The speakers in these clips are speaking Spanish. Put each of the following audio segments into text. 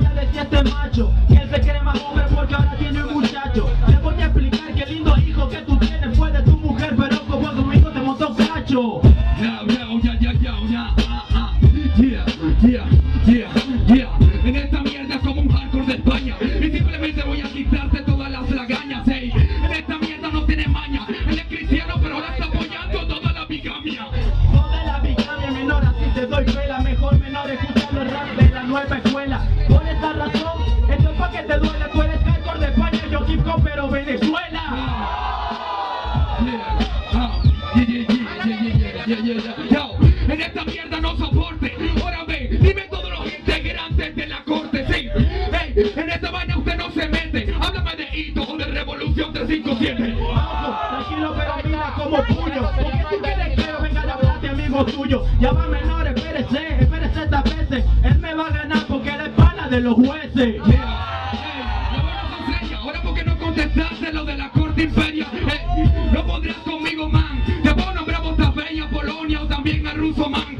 voy a decir a este macho que él se cree más hombre porque ahora tiene un muchacho. Te voy a explicar que el lindo hijo que tú tienes fue de tu mujer, pero como hijo te montó cacho. escuela. Por esta razón, esto es pa' que te duela. Tú eres hardcore de España, yo hip hop, pero Venezuela. En esta mierda no soporte. Ahora ve, dime todos los integrantes de la corte, sí. Hey, en esta vaina usted no se mete. Háblame de hito o de revolución 357. Tranquilo, pero mira como puño. ¿Por qué tú quieres venga a hablarte, amigo tuyo? Llámame menores, espérese, espérese esta veces. Él me va a de los jueces. Yeah. La. Ahora porque no contestaste lo de la corte imperia. Hey, no pondrías conmigo, man. Te puedo nombrar a Botafeña, Polonia o también a Russo, man.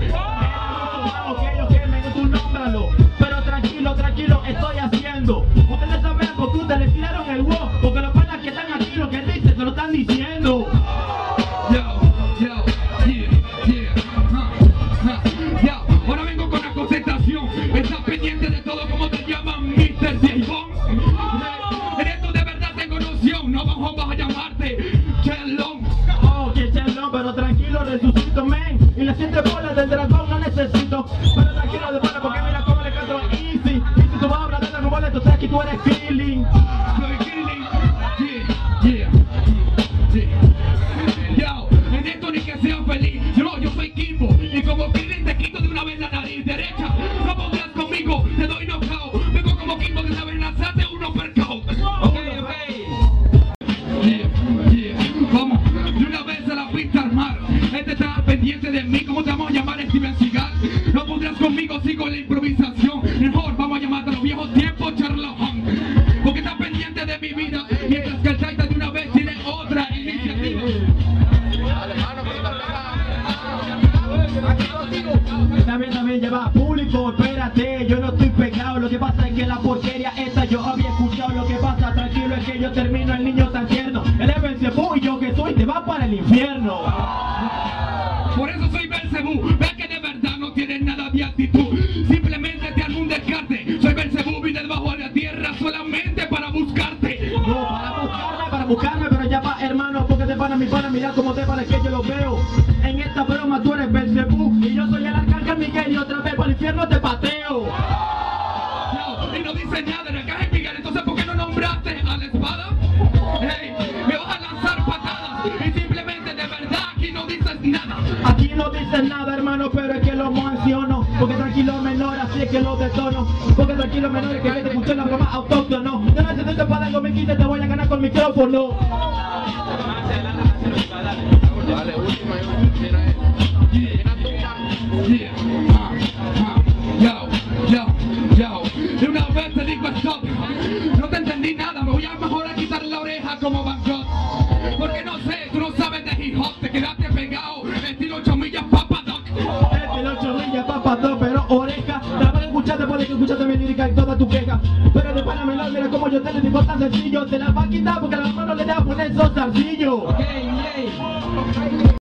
Ok, ok, me tú nómbralo. Pero tranquilo, tranquilo, estoy haciendo. Ustedes saben porque ustedes le tiraron el wow. Porque los panas que están aquí, lo que dicen, se lo están diciendo. Yo, yo, vamos a llamarte Chelón. Oh, que chelón, pero tranquilo, resucito, men. Y las siete bolas del dragón no necesito. Pero tranquilo, de bola, porque mira cómo le canto easy. Y si tú vas a hablar de dragón bola, entonces aquí tú eres feeling. Soy Killing. Yeah, yeah, yeah. Yo, en esto ni que sea feliz. Yo, yo soy Kimbo. Y como Killing te quito de una vez la nariz conmigo, sigo la improvisación. Mejor vamos a llamarte a los viejos tiempos, Holmes. Porque está pendiente de mi vida, mientras que el Taita de una vez tiene otra iniciativa. Está bien, lleva público, espérate, yo no estoy pegado, lo que pasa es que la porquería esta yo había escuchado, lo que pasa, tranquilo, es que yo termino el niño tan tierno, es Belcebú y yo que soy, te va para el infierno. Por eso soy Belcebú. Ve que de verdad no tienes nada de actitud. Buscarme, pero ya va, hermano, porque te pana mi pana, mira cómo te para que yo lo veo. En esta broma tú eres Belcebú y Dicen nada, hermano, pero es que lo menciono. Porque tranquilo menor, así es que lo detono. Porque tranquilo menor, es que te escuché la broma autóctono. Yo no necesito para algo, me quite, te voy a ganar con micrófono. Ah. Yo, una vez te digo stop. No te entendí nada. Me voy a mejor a quitar la oreja como Van Gogh. Porque no sé, tú no sabes de hip hop. Te quedaste pegado. Estilo 8 todo, pero oreja. Te la van a escuchar después de que escuchaste mi lírica y toda tu queja. Pero de pana menor, mira como yo te le digo tan sencillo. Te la va a quitar porque la mano le da a poner esos zarcillos.